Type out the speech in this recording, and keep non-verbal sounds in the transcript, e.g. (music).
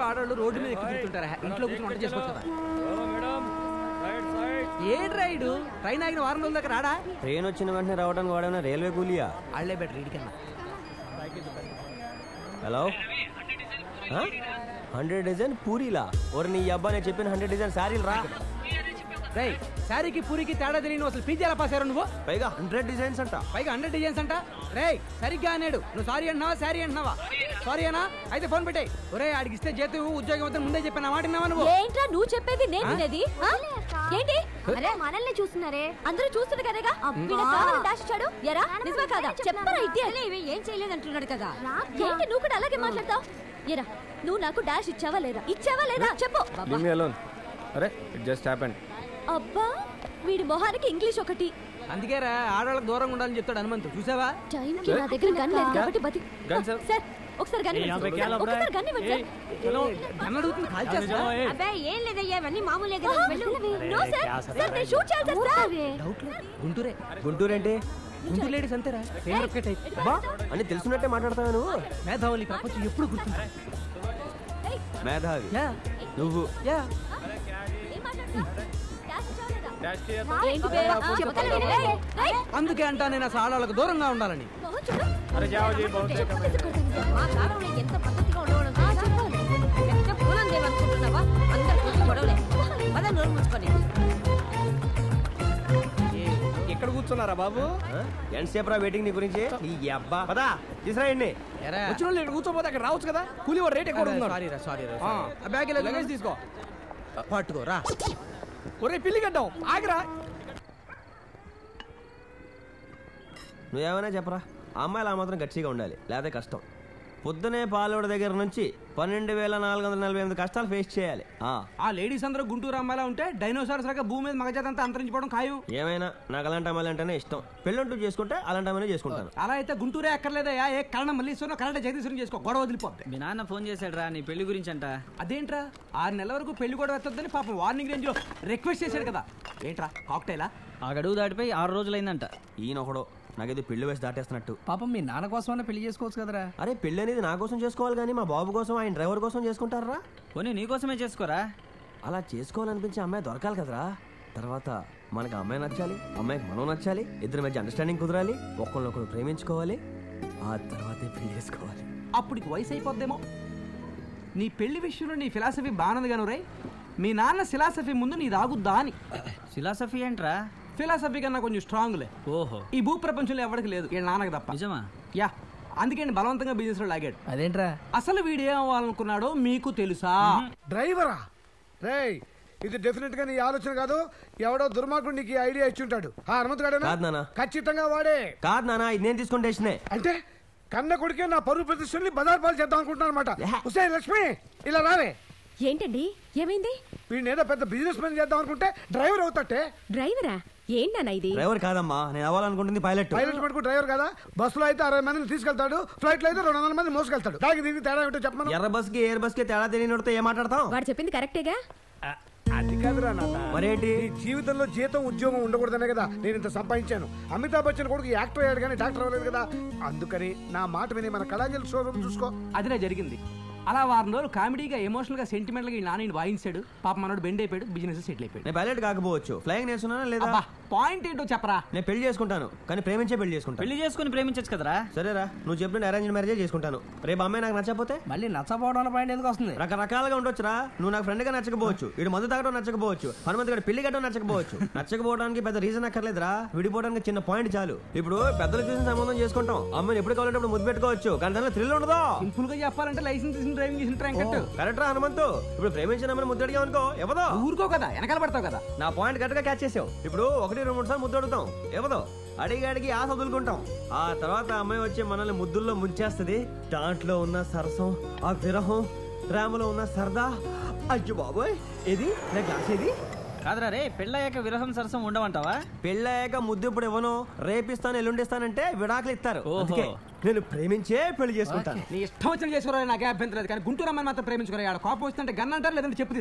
అందరూ ఆడవాళ్ళు రోడ్డు మీద ఎక్కువ ఇంట్లో కూర్చొని వంట చేసుకోవచ్చు కదా. ఏ రైడు? ట్రైన్ ఆగిన వారం రోజుల దాకా రాడా? ట్రైన్ వచ్చిన వెంటనే రావడానికి వాడేమైనా రైల్వే కూలియా? ఆళ్ళే బెటర్ ఇడికన్నా. హలో? హండ్రెడ్ డిజైన్ పూరీలా? ఓరి నీ అబ్బా నేను చెప్పిన హండ్రెడ్ డిజైన్ శారీలు రా. రేయ్ శారీకి పూరికి తేడా తెలియని అసలు పీజీ ఎలా పాసారు నువ్వు? పైగా హండ్రెడ్ డిజైన్స్ అంట. పైగా హండ్రెడ్ డిజైన్స్ అంట? రేయ్ సరిగ్గా అన్నాడు నువ్వు సారీ అంటున్నావా శారీ అంటున్నావా సారీ అనా అయితే ఫోన్ పెట్టాయి. ఒరే ఆడికి ఇస్తే చేతి ఉద్యోగం వద్దని ముందే చెప్పాను మాట విన్నావా నువ్వు? ఏంట్రా నువ్వు చెప్పేది నేను? వినేది? ఏంటి? అరే మనల్ని చూస్తున్నారే. అందరూ చూస్తున్నారు కదేగా వీళ్ళ కావాలని డాష్ ఇచ్చాడు ఎరా నిజమే కాదా? చెప్పరా ఇదే. ఏం చేయలేదంటున్నాడు కదా. ఏంటి నువ్వు కూడా అలాగే మాట్లాడతావు? ఎరా నువ్వు నాకు డాష్ ఇచ్చావా లేదా? ఇచ్చావా లేదా? చెప్పు. అరే ఇట్ జస్ట్ హ్యాపెండ్ అబ్బా వీడి మొహానికి ఇంగ్లీష్ ఒకటి. అందుకేరా ఆడవాళ్ళకి దూరంగా ఉండాలని చెప్తాడు హనుమంతు. చూసావా? టైంకి నా దగ్గర గన్ లేదు కాబట్టి బతి గన్ సార్. సార్ ఒకసారి గన్ ఇవ్వండి సార్. ఒకసారి గన్ ఇవ్వండి సార్. నన్ను అడుగుతుంది కాల్ చేస్తా. అబ్బాయి ఏం. లేదయ్యా ఇవన్నీ మామూలే కదా. ఆహా, వెళ్ళు. No sir. సార్ నేను షూట్ చేయాలి సార్ సార్. డౌట్ లేదు గుంటూరే. గుంటూరు ఏంటి గుంటూరు లేడీస్ అంతేరా? సేమ్ టైప్ అని తెలుసున్నట్టే మాట్లాడతావా నువ్వు మేధావులు ఈ ప్రపంచం ఎప్పుడు గుర్తుంది మేధావి. యా. నువ్వు. యా ఏం మాట్లాడుతున్నావ్? అందుకే అంటా నేను అసలు ఆడవాళ్ళకి దూరంగా ఉండాలని. ఎక్కడ కూర్చున్నారా బాబు? ఎంతసేపు రా వెయిటింగ్ నీ గురించి? నీ అబ్బా. పదా తీసురాయండి ఎరా. వచ్చిన వాళ్ళు ఇక్కడ కూర్చోపోతే అక్కడ రావచ్చు కదా? కూలి రేట్ ఎక్కువ. సారీ రా సారీ రా బ్యాగ్ లగేజ్ తీసుకో. పట్టుకో రా. ఒరే పిల్లిగడ్డం ఆగిరా. నువ్వేమైనా చెప్పరా? అమ్మాయిలు ఆ మాత్రం గట్టిగా ఉండాలి లేదా కష్టం. పొద్దునే పాలోడి దగ్గర నుంచి పన్నెండు వేల నాలుగు వందల నలభై ఎనిమిది కష్టాలు ఫేస్ చేయాలి. ఆ, ఆ లేడీస్ అందరూ గుంటూరు అమ్మాయిలా ఉంటే డైనోసార్స్ లాగా భూమి మీద మగజాతంతా అంతరించిపోవడం ఖాయం. ఏమైనా? నాకు అలాంటి అమ్మాయిలు అంటేనే ఇష్టం. పెళ్ళంటూ చేసుకుంటే అలాంటి అమ్మాయినే చేసుకుంటాను. అలా అయితే గుంటూరే అక్కర్లేదయా ఏ కళ్ళ మల్లీశ్వరం కళ్ళ జగదీశ్వరం చేసుకో గొడవ వదిలిపోద్ది. మీ నాన్న ఫోన్ చేశాడు రా నీ పెళ్ళి గురించి అంట అదేంట్రా? ఆరు నెలల వరకు పెళ్ళి కూడా ఎత్తొద్దని పాపం వార్నింగ్ రేంజ్లో రిక్వెస్ట్ చేశాడు కదా. ఏంట్రా కాక్టైలా ఆ? గడువు దాటిపోయి ఆరు రోజులైందంట. ఈయన ఒకడు నాకేదో పెళ్ళి వయసు దాటేస్తున్నట్టు. పాపం మీ నాన్న కోసమైనా పెళ్ళి చేసుకోవచ్చు కదరా. అరే పెళ్ళి అనేది నా కోసం చేసుకోవాలి కానీ మా బాబు కోసం ఆయన డ్రైవర్ కోసం చేసుకుంటారా? పోనీ నీకోసమే చేసుకోరా? అలా చేసుకోవాలనిపించే అమ్మాయి దొరకాలి కదరా. తర్వాత మనకు అమ్మాయి నచ్చాలి అమ్మాయికి మనం నచ్చాలి ఇద్దరి మధ్య అండర్స్టాండింగ్ కుదరాలి ఒకళ్ళొకరు ప్రేమించుకోవాలి ఆ తర్వాతే పెళ్ళి చేసుకోవాలి. అప్పటికి వయసు అయిపోద్దేమో. నీ పెళ్ళి విషయంలో నీ ఫిలాసఫీ బాగున్నది గాను రై. మీ నాన్న ఫిలాసఫీ ముందు నీ దాగుద్దా అని. (coughs) ఫిలాసఫీ ఏంట్రా? ఫిలాసఫీ కన్నా కొంచెం స్ట్రాంగ్లే. ఓహో. ఈ భూ ప్రపంచంలో ఎవరికి లేదు వీళ్ళ నాన్నకి తప్ప. నిజమా? యా. అందుకే బలవంతంగా బిజినెస్లో లాగాడు. అదేంట్రా? అసలు వీడు ఏం అవ్వాలనుకున్నాడో మీకు తెలుసా? డ్రైవరా? రేయ్ ఇది డెఫినెట్గా నీ ఆలోచన కాదు ఎవడో దుర్మార్గుడు నీకు ఈ ఐడియా ఇచ్చి ఉంటాడు. ఆ హనుమంత్ కాదు గాడేనా నాన్న. ఖచ్చితంగా వాడే. కాదు నాన్న ఇది నేను తీసుకుని డెసిషనే. అంటే కన్న కొడుకే నా పరువు ప్రతిష్టని బజార్ పాలు చేద్దాం అనుకుంటున్నాను అనమాట ఉసే లక్ష్మి ఇలా రావే. ఏంటండి? ఏమైంది? వీడిని ఏదో పెద్ద బిజినెస్ మ్యాన్ చేద్దాం అనుకుంటే డ్రైవర్ అవుతాటే. డ్రైవరా? ఏంటన్నా ఇది? డ్రైవర్ కాదమ్మా నేను అవ్వాలనుకుంటుంది పైలట్. పైలట్ మటుకు డ్రైవర్ కదా? బస్సులో అయితే అరవై మందిని తీసుకెళ్తాడు ఫ్లైట్లో అయితే రెండు వందల మంది మోసుకెళ్తాడు. దానికి దీనికి తేడా ఏంటో చెప్పమను? ఎర్ర బస్కి ఎయిర్ బస్కి తేడా తెలియనితో ఏం మాట్లాడతాం వాడు చెప్పింది కరెక్టేగా? అది కాదురా నాన్న. మరేంటి? జీవితంలో జీతం ఉద్యోగం ఉండకూడదనే కదా నేను ఇంత సంపాదించాను. అమితాబ్ బచ్చన్ కొడుకు యాక్టర్ అయ్యాడు కానీ డాక్టర్ అవ్వలేదు కదా. అందుకని నా మాట విని మన కళాంజలి షోరూమ్ చూసుకో. అదినే జరిగింది. అలా వారం రోజులు కామెడీగా ఎమోషనల్గా సెంటిమెంట్గా ఈ నాన్న వాయించాడు. పాప మనోడు బెండ్ అయిపోయాడు బిజినెస్ సెటిల్ అయిపోయాడు. నేను పైలట్ కాకపోవచ్చు. ఫ్లైయింగ్ నేర్చున్నానా లేదా? పాయింట్ ఏంటో చెప్పరా? నేను పెళ్ళి చేసుకుంటాను కానీ ప్రేమించే పెళ్ళి చేసుకుంటాను. పెళ్ళి చేసుకుని ప్రేమించచ్చు కదరా? సరేరా నువ్వు చెప్పిన అరేంజ్ మ్యారేజే చేసుకుంటాను. రేపు అమ్మాయి నాకు నచ్చకపోతే? మళ్ళీ నచ్చపోవడం పాయింట్ ఎందుకు వస్తుంది? రకరకాలుగా ఉండొచ్చురా. నువ్వు నాకు ఫ్రెండ్గా నచ్చకపోవచ్చు ఇటు మందు తాగడం నచ్చకపోవచ్చు హనుమంత్ గడు పెళ్ళి కట్టడం నచ్చకపోవచ్చు. (laughs) నచ్చకపోవడానికి పెద్ద రీజన్ అక్కర్లేదురా. విడిపోవడానికి చిన్న పాయింట్ చాలు. ఇప్పుడు పెద్దలు చూసిన సంబంధం చేసుకుంటాం. అమ్మాయిని ఎప్పుడు కావాలంటే అప్పుడు ముద్దు పెట్టుకోవచ్చు కానీ దానిలో థ్రిల్ ఉండదు? సింపుల్గా చెప్పాలంటే లైసెన్స్ తీసిన డ్రైవింగ్ చేసిన ట్రైన్ కట్టు. కరెక్ట్ రా హనుమంతు. ఇప్పుడు ప్రేమించిన అమ్మాయిని ముద్దు అడిగావు అనుకో ఎవదో ఊరుకో కదా వెనకాల పడతావు కదా. నా పాయింట్ కరెక్ట్గా క్యాచ్ చేసావు. ఇప్పుడు ఒకటి రెండు మూడు సార్లు ముద్దు అడుగుతాం. ఎవదో అడిగి అడిగి ఆశ వదులుకుంటాం ఆ తర్వాత ఆ అమ్మాయి వచ్చి మనల్ని ముద్దుల్లో ముంచేస్తుంది. దాంట్లో ఉన్న సరసం ఆ విరహం ప్రేమలో ఉన్న సరదా. అయ్యో బాబోయ్! ఇది నా గ్లాస్ ఇది కాదురా రే పెళ్ళయ్యాక విరహం సరసం ఉండవంటావా పెళ్ళయ్యాక ముద్దు ఇప్పుడు ఇవ్వను? రేపిస్తాను ఎల్లుండిస్తానంటే విడాకులు ఇస్తారు. అందుకే నేను ప్రేమించే పెళ్ళి చేసుకుంటాను. నీ ఇష్టం వచ్చిన చేసుకోవాలి నాకే అభ్యంతరం లేదు. కానీ గుంటూరు అమ్మాయి మాత్రం ప్రేమించుకోరా ఆడ కోపం వస్తుంటే గన్ అంటారు లేదంటే చెప్పు